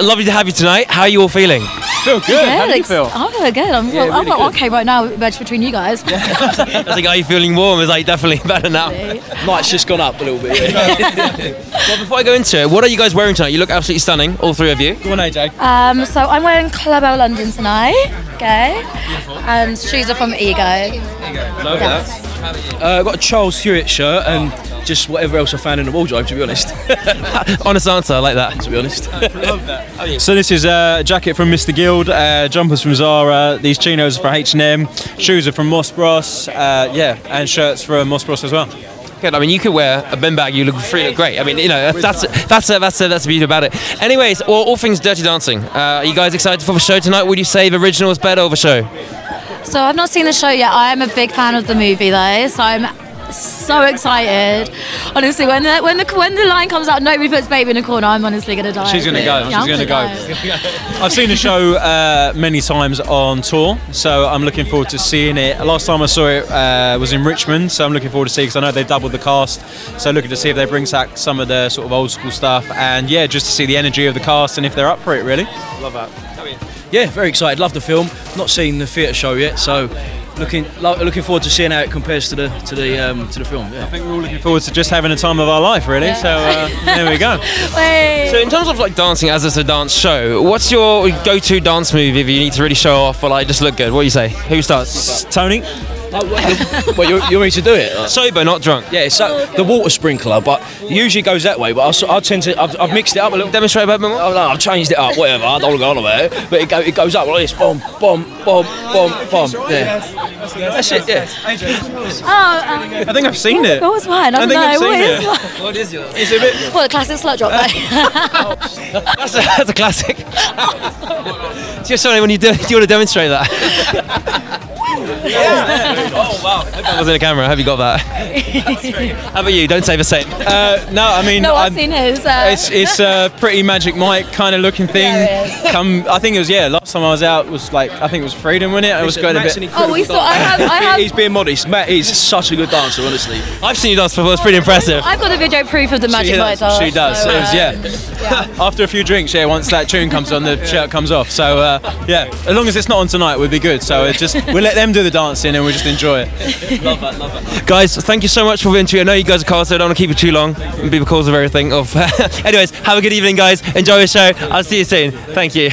Lovely to have you tonight. How are you all feeling? Feel good. How do you feel? I feel good. I'm, Yeah, I'm really not good. okay right now, wedged between you guys. I think, are you feeling warm? Is like definitely better now. Night's just gone up a little bit. Yeah. Well, before I go into it, what are you guys wearing tonight? You look absolutely stunning, all three of you. Go on, AJ. Um, so I'm wearing Club L London tonight. Okay. And shoes are from Ego. Love Yes. Uh, I've got a Charles Tyrwhitt shirt and just whatever else I found in the wardrobe. To be honest, Honest answer, I like that. to be honest. I love that. So this is uh, a jacket from Mr. Guild, uh, jumpers from Zara, these chinos are from H&M, shoes are from Moss Bros, uh, yeah, and shirts from Moss Bros as well. I mean, you could wear a bin bag. You look free, look great. I mean, you know, that's that's a, that's a, that's the beauty about it. Anyways, all, all things Dirty Dancing. Uh, are you guys excited for the show tonight? Would you say the original is better over show? So I've not seen the show yet. I am a big fan of the movie though, so I'm so excited. Honestly, when the when the when the line comes out, nobody puts baby in a corner. I'm honestly gonna die. She's gonna go, Yeah, she's I'm gonna go. die. I've seen the show uh, many times on tour, so I'm looking forward to seeing it. Last time I saw it uh, was in Richmond, so I'm looking forward to seeing because I know they've doubled the cast. So looking to see if they bring back some of the sort of old school stuff, and yeah, just to see the energy of the cast and if they're up for it, really. Yeah, very excited. Love the film. Not seen the theatre show yet, so looking lo- looking forward to seeing how it compares to the to the um, to the film. Yeah. I think we're all looking forward to just having a time of our life, really. So uh, there we go. Wait. So in terms of like dancing as it's a dance show, what's your go-to dance move if you need to really show off or like just look good? What do you say? Who starts? Tony, well, you, you want me to do it? Like, Sober, not drunk. yeah, it's uh, the water sprinkler, but usually goes that way. But I, s- I tend to, I've, I've mixed it up a little. Demonstrate a bit more. Oh, no, I've changed it up, whatever. I don't go on about it. But it, go, it goes up like this bomb, bomb, bomb, bomb, bomb. Yeah. That's it, yeah. Oh, um, I think I've seen it. what was mine? I, I don't think know. I've seen What it. is mine? What is yours? It's a bit. What the classic slut drop? though? That's a, that's a classic. Just sorry, when you do, do you want to demonstrate that? Oh wow! That was in the camera. Have you got that? How about you? Don't say the same. Uh, no, I mean, no, I- I've seen his. Uh, It's it's a pretty Magic Mike kind of looking thing. Yeah. Come, I think it was yeah. Last time I was out was like I think it was Freedom, wasn't it? It was going a Matt's an bit. incredible Oh, we saw- I have- I He- have- He's being modest. Matt is such a good dancer, honestly. I've seen you dance before. It's pretty impressive. I've got a video proof of the magic She light does. dance. She does. so, It was, uh, yeah. After a few drinks, yeah. Once that tune comes on, the shirt comes off. So uh, yeah, as long as it's not on tonight, we'll be good. So it just we'll let them do the dancing and we'll just enjoy it. Love that, love that. Guys, thank you so much for the interview. I know you guys are called, so I don't want to keep it too long and be because of everything. Of, anyways, have a good evening, guys. Enjoy the show. I'll see you soon. Thank you.